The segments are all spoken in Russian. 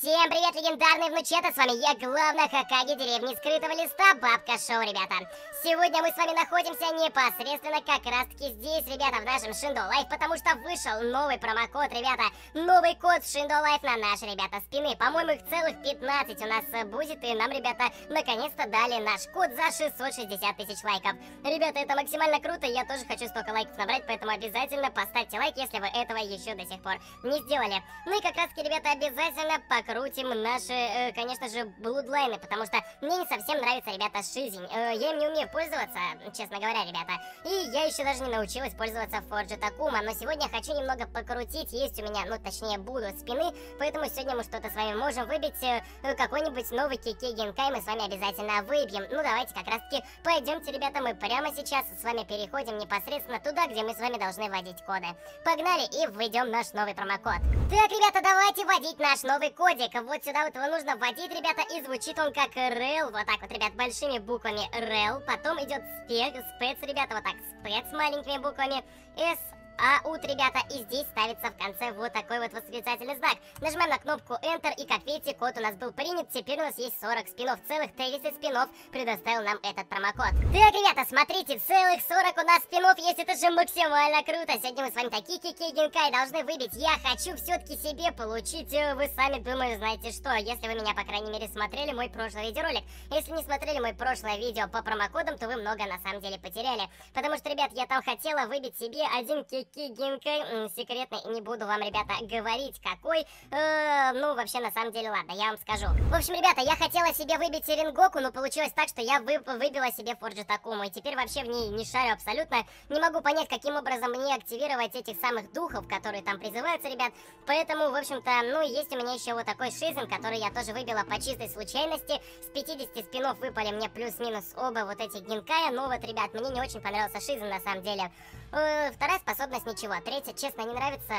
Всем привет, легендарные внучата, с вами я, главная Хокаге деревни Скрытого Листа, Бабка Шоу, ребята. Сегодня мы с вами находимся непосредственно как раз таки здесь, ребята, в нашем Shindo Life, потому что вышел новый промокод, ребята, новый код Shindo Life на наши, ребята, спины. По-моему, их целых 15 у нас будет, и нам, ребята, наконец-то дали наш код за 660 тысяч лайков. Ребята, это максимально круто, я тоже хочу столько лайков набрать, поэтому обязательно поставьте лайк, если вы этого еще до сих пор не сделали. Ну и как раз таки, ребята, обязательно покрутим наши, э, конечно же, блудлайны, потому что мне не совсем нравится, ребята, жизнь. Э, я им не умею пользоваться, честно говоря, ребята. И я еще даже не научилась пользоваться Forge Takuma, но сегодня хочу немного покрутить. Есть у меня, ну, точнее, буду спины, поэтому сегодня мы что-то с вами можем выбить. Э, какой-нибудь новый Кики Генкай мы с вами обязательно выбьем. Ну, давайте как раз-таки пойдемте, ребята, мы прямо сейчас с вами переходим непосредственно туда, где мы с вами должны вводить коды. Погнали и введем наш новый промокод. Так, ребята, давайте вводить наш новый кодик. Вот сюда вот его нужно вводить, ребята, и звучит он как REL. Вот так вот, ребят, большими буквами REL. Потом идет спек, спец, ребята, вот так, спец маленькими буквами. S а ут, ребята, и здесь ставится в конце вот такой вот восклицательный знак. Нажимаем на кнопку Enter, и как видите, код у нас был принят. Теперь у нас есть 40 спинов, целых 30 спинов предоставил нам этот промокод. Так, ребята, смотрите, целых 40 у нас спинов есть, это же максимально круто. Сегодня мы с вами такие кики генкай должны выбить. Я хочу все-таки себе получить, э, вы сами думаю, знаете что, если вы меня, по крайней мере, смотрели мой прошлый видеоролик. Если не смотрели мой прошлое видео по промокодам, то вы много на самом деле потеряли. Потому что, ребят, я там хотела выбить себе один кики Гинкой секретный, не буду вам, ребята, говорить, какой. Э, ну, вообще, на самом деле, ладно, я вам скажу. В общем, ребята, я хотела себе выбить Ренгоку, но получилось так, что я вы, выбила себе Форджи Такому, и теперь вообще в ней не шарю абсолютно. Не могу понять, каким образом мне активировать этих самых духов, которые там призываются, ребят. Поэтому, в общем-то, ну, есть у меня еще вот такой Шизм, который я тоже выбила по чистой случайности. С 50 спинов выпали мне плюс-минус оба вот эти Гинкая. Ну вот, ребят, мне не очень понравился Шизм, на самом деле. Э, вторая способность ничего. Третья, честно, не нравится.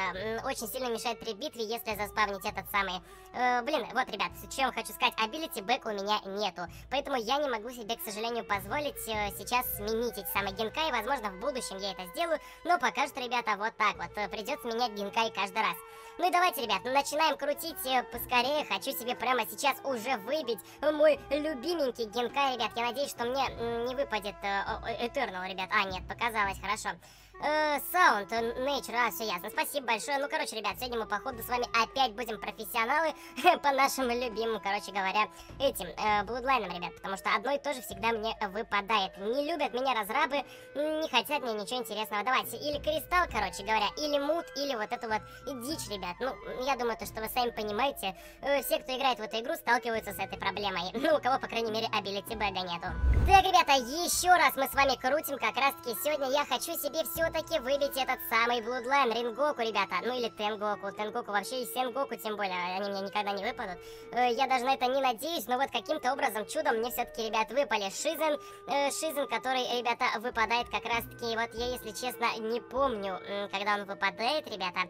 Очень сильно мешает при битве, если заспавнить этот самый... Э, блин, вот, ребят, чем хочу сказать. Ability бэк у меня нету. Поэтому я не могу себе, к сожалению, позволить э, сейчас сменить эти самые генкай. Возможно, в будущем я это сделаю. Но пока что, ребята, вот так вот. Придется менять генкай каждый раз. Ну и давайте, ребят, ну начинаем крутить поскорее. Хочу себе прямо сейчас уже выбить мой любименький генкай, ребят. Я надеюсь, что мне не выпадет э, Eternal, ребят. А, нет, показалось, хорошо. Саунд, э, Nature, а, все ясно. Спасибо большое. Ну, короче, ребят, сегодня мы, походу, с вами опять будем профессионалы по нашим любимым, короче говоря, этим, э, ребят. Потому что одно и то же всегда мне выпадает. Не любят меня разрабы, не хотят мне ничего интересного давайте. Или кристалл, короче говоря, или мут, или вот эту вот дичь, ребят. Ну, я думаю, то, что вы сами понимаете, э, все, кто играет в эту игру, сталкиваются с этой проблемой. Ну, у кого, по крайней мере, абилити бэга нету. Так, ребята, еще раз мы с вами крутим, как раз-таки сегодня я хочу себе все-таки выбить этот самый Bloodline Рингоку, ребята. Ну или Тенгоку. Тенгоку вообще и Сенгоку, тем более. Они мне никогда не выпадут. Э, я даже на это не надеюсь, но вот каким-то образом, чудом мне все-таки, ребят, выпали Шизен. Э, Шизен, который, ребята, выпадает как раз-таки, вот я, если честно, не помню, когда он выпадает, ребята.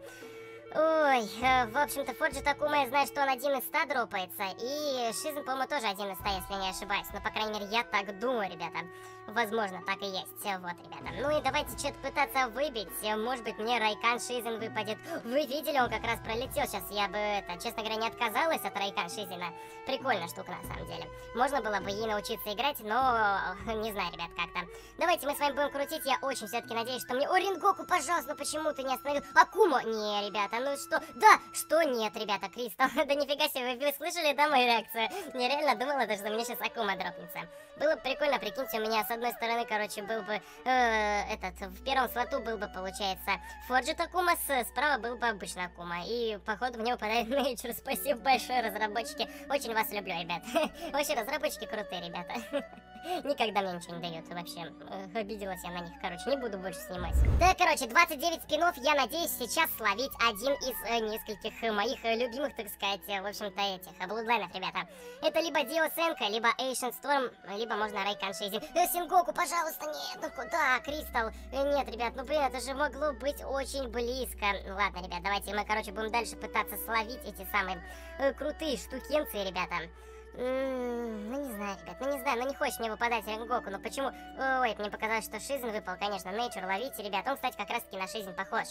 Ой, э, в общем-то, Форджи Такума, я знаю, что он один из ста дропается, и Шизм, по-моему, тоже один из ста, если не ошибаюсь, но, по крайней мере, я так думаю, ребята. Возможно, так и есть, вот, ребята. Ну и давайте что-то пытаться выбить, может быть, мне Райкан Шизен выпадет. Вы видели, он как раз пролетел, сейчас я бы, это, честно говоря, не отказалась от Райкан Шизена. Прикольная штука, на самом деле. Можно было бы ей научиться играть, но, не знаю, ребят, как там. Давайте мы с вами будем крутить, я очень все-таки надеюсь, что мне... О, Рингоку, пожалуйста, почему ты не остановил? Акума! Не, ребята, ну что? Да, что нет, ребята, Кристал. да нифига себе, вы, слышали, да, мою реакцию? Я реально думала, что мне сейчас Акума дропнется. Было бы прикольно, прикиньте, у меня с одной стороны, короче, был бы э, этот, в первом слоту был бы, получается, Форджит Акума, с, справа был бы обычный Акума. И, походу, мне выпадает Nature. Спасибо большое, разработчики. Очень вас люблю, ребят. Вообще, разработчики крутые, ребята. Никогда мне ничего не дают вообще. Обиделась я на них, короче, не буду больше снимать. Да, короче, 29 спинов, я надеюсь сейчас словить один из э, нескольких э, моих э, любимых, так сказать, э, в общем-то, этих блудлайнов, ребята. Это либо Дио Сенка, либо Эйшен Storm, либо можно Райкан Шейзи. Э, Сингоку, пожалуйста, нет, ну куда, Кристалл? Э, нет, ребят, ну блин, это же могло быть очень близко. Ладно, ребят, давайте мы, короче, будем дальше пытаться словить эти самые э, крутые штукенцы, ребята ну не знаю, ребят, ну не знаю, ну не хочешь мне выпадать Ренгоку, но почему... Ой, мне показалось, что Шизен выпал, конечно, Нейчер, ловите, ребят. Он, кстати, как раз-таки на Шизен похож.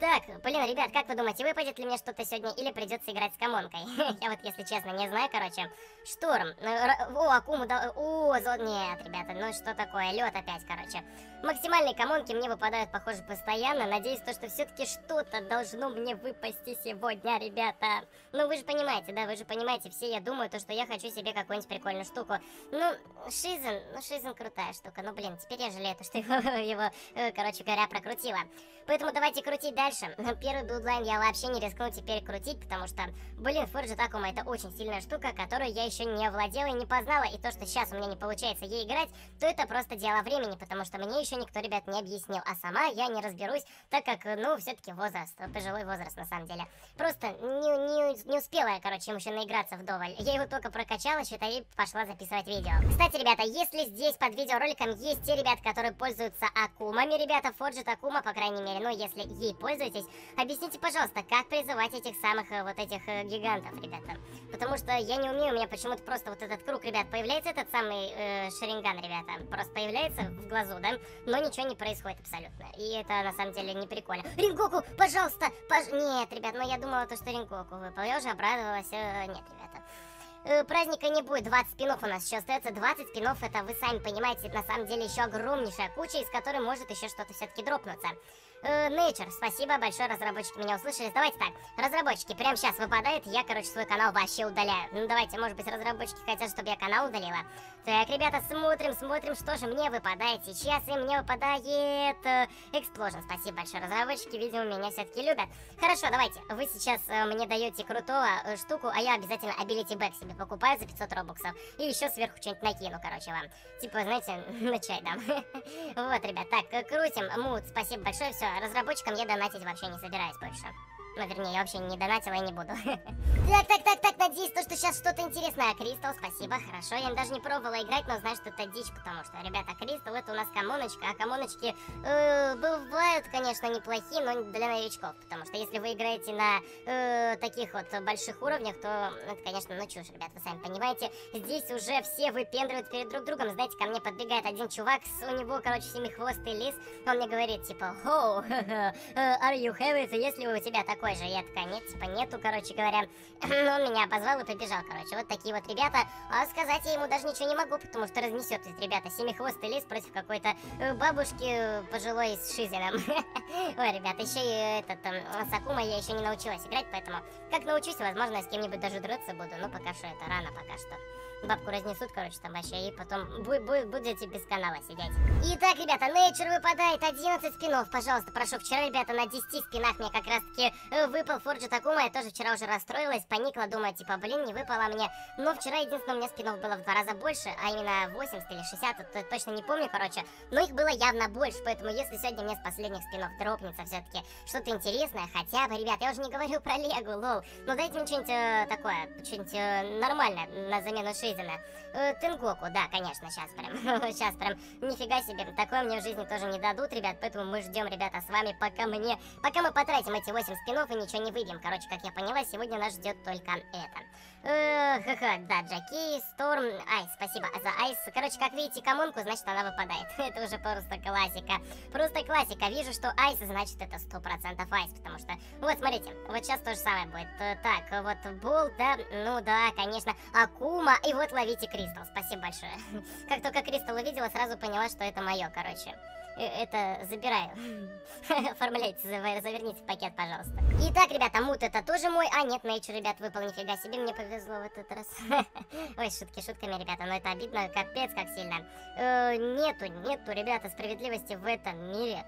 Так, блин, ребят, как вы думаете, выпадет ли мне что-то сегодня или придется играть с комонкой? Я вот, если честно, не знаю, короче. Шторм. Э, о, Акуму, да... О, зо... Нет, ребята, ну что такое? Лед опять, короче. Максимальные комонки мне выпадают, похоже, постоянно. Надеюсь, то, что все-таки что-то должно мне выпасть сегодня, ребята. Ну, вы же понимаете, да, вы же понимаете, все, я думаю, то, что я хочу себе какую-нибудь прикольную штуку. Ну, Шизен, ну, Шизен крутая штука. Ну, блин, теперь я жалею, то, что его, э, короче говоря, прокрутила. Поэтому давайте крутить дальше. Первый дудлайн я вообще не рискну теперь крутить, потому что, блин, Forge Такума это очень сильная штука, которую я еще не овладела и не познала. И то, что сейчас у меня не получается ей играть, то это просто дело времени, потому что мне еще никто, ребят, не объяснил. А сама я не разберусь, так как, ну, все-таки возраст, пожилой возраст на самом деле. Просто не, не, не успела я, короче, еще наиграться вдоволь. Я его только прокачала, считай, и пошла записывать видео. Кстати, ребята, если здесь под видеороликом есть те ребята, которые пользуются Акумами, ребята, Forge Акума, по крайней мере, ну, если ей пользуетесь, объясните, пожалуйста, как призывать этих самых э, вот этих э, гигантов, ребята. Потому что я не умею, у меня почему-то просто вот этот круг, ребят, появляется этот самый э, шаринган, ребята. Просто появляется в глазу, да, но ничего не происходит абсолютно. И это на самом деле не прикольно. Рингоку, пожалуйста, пож... Нет, ребят, ну я думала, то, что Рингоку выпал. Я уже обрадовалась. Э, нет, ребята праздника не будет, 20 спинов у нас еще остается, 20 спинов, это вы сами понимаете, на самом деле еще огромнейшая куча, из которой может еще что-то все-таки дропнуться. Э, Nature, спасибо большое, разработчики меня услышали. Давайте так, разработчики, прямо сейчас выпадает, я, короче, свой канал вообще удаляю. Ну, давайте, может быть, разработчики хотят, чтобы я канал удалила. Так, ребята, смотрим, смотрим, что же мне выпадает сейчас. И мне выпадает э, Explosion. Спасибо большое, разработчики, видимо, меня все-таки любят. Хорошо, давайте, вы сейчас э, мне даете крутого э, штуку, а я обязательно Ability Back себе покупаю за 500 робоксов. И еще сверху что-нибудь накину, короче, вам. Типа, знаете, на чай дам. Вот, ребят, так, крутим. Мут, спасибо большое, все, разработчикам я донатить вообще не собираюсь больше. Ну, вернее, я вообще не донатила и не буду. Так, так, так, так, надеюсь, то, что сейчас что-то интересное. Кристалл, спасибо, хорошо. Я даже не пробовала играть, но знаю, что это дичь, потому что, ребята, Кристалл это у нас комоночка, а комоночки э, бывают, конечно, неплохие, но для новичков. Потому что если вы играете на э, таких вот больших уровнях, то это, конечно, ну чушь, ребят, вы сами понимаете. Здесь уже все выпендривают перед друг другом. Знаете, ко мне подбегает один чувак, у него, короче, семихвостый лис. Он мне говорит, типа, «Хоу, are you it?» Если у тебя такой такой же. Я такая, нет, типа нету, короче говоря. Он меня обозвал и побежал, короче. Вот такие вот ребята. А сказать я ему даже ничего не могу, потому что разнесет ведь, ребята, семихвостый лис против какой-то э, бабушки э, пожилой с шизелем. Ой, ребята, еще и этот там Сакума я еще не научилась играть, поэтому как научусь, возможно, с кем-нибудь даже драться буду. Но пока что это рано, пока что бабку разнесут, короче, там вообще, и потом бу бу будете без канала сидеть. Итак, ребята, Nature выпадает 11 спинов, пожалуйста, прошу. Вчера, ребята, на 10 спинах мне как раз-таки э, выпал Форджи Такума, я тоже вчера уже расстроилась, поникла, думаю, типа, блин, не выпала мне. Но вчера единственное, у меня спинов было в два раза больше, а именно 80 или 60, э, точно не помню, короче, но их было явно больше, поэтому если сегодня мне с последних спинов дропнется все-таки что-то интересное, хотя бы, ребят, я уже не говорю про Лего, лол, но дайте мне что-нибудь э, такое, что-нибудь э, нормальное на замену 6 жизненно. Э, Тенгоку, да, конечно, сейчас прям, сейчас прям, нифига себе, такое мне в жизни тоже не дадут, ребят, поэтому мы ждем, ребята, с вами, пока мне, пока мы потратим эти 8 спинов и ничего не выйдем. Короче, как я поняла, сегодня нас ждет только это. Ха-ха, да, Джаки, Сторм, Айс, спасибо за Айс. Короче, как видите, комонку, значит, она выпадает. Это уже просто классика. Просто классика. Вижу, что Айс, значит, это 100% Айс, потому что... Вот, смотрите, вот сейчас то же самое будет. Э, так, вот Болт, да, ну да, конечно, Акума, и вот ловите Кристалл. Спасибо большое. как только Кристалл увидела, сразу поняла, что это мое, короче. Э, это забираю. Оформляйте, заверните пакет, пожалуйста. Итак, ребята, мут это тоже мой. А, нет, Nature, ребят, выпал, нифига себе, мне повезло в этот раз. Ой, шутки шутками, ребята, но это обидно, капец, как сильно. Э, нету, нету, ребята, справедливости в этом мире.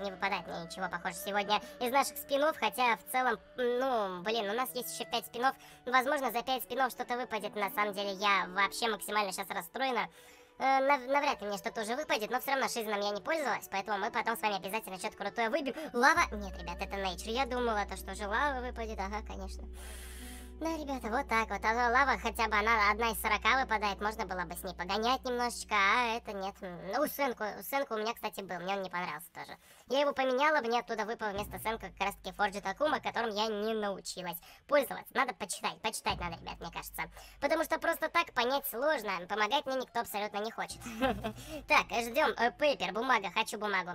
Не выпадает мне ничего, похоже, сегодня из наших спинов, хотя в целом, ну, блин, у нас есть еще 5 спинов. Возможно, за 5 спинов что-то выпадет. На самом деле, я вообще максимально сейчас расстроена. Э, нав навряд ли мне что-то уже выпадет, но все равно шизном я не пользовалась, поэтому мы потом с вами обязательно что-то крутое выбьем. Лава? Нет, ребят, это Nature. Я думала, то, что уже лава выпадет. Ага, конечно. Да, ребята, вот так вот. А лава хотя бы она одна из 40 выпадает, можно было бы с ней погонять немножечко, а это нет. Ну, Сенку, Сенку у меня, кстати, был, мне он не понравился тоже. Я его поменяла, мне оттуда выпал вместо Сенка как раз таки Форджи Такума, которым я не научилась пользоваться. Надо почитать, почитать надо, ребят, мне кажется. Потому что просто так понять сложно, помогать мне никто абсолютно не хочет. Так, ждем э, пейпер, бумага, хочу бумагу.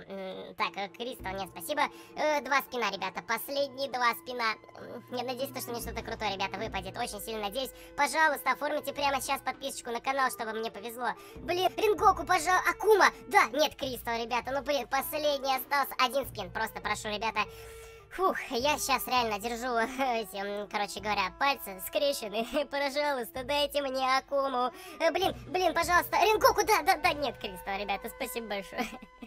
Так, э, Кристал, нет, спасибо. Э, два спина, ребята, последние два спина. Я надеюсь, что мне что-то крутое, ребята выпадет. Очень сильно надеюсь. Пожалуйста, оформите прямо сейчас подписочку на канал, чтобы мне повезло. Блин, Рингоку, пожалуйста. Акума! Да, нет, Кристал, ребята. Ну, блин, последний остался. Один скин. Просто прошу, ребята. Фух, я сейчас реально держу короче говоря, пальцы скрещены. Пожалуйста, дайте мне Акуму. Э, блин, блин, пожалуйста. Рингоку, да, да, да, нет, Кристал, ребята, спасибо большое.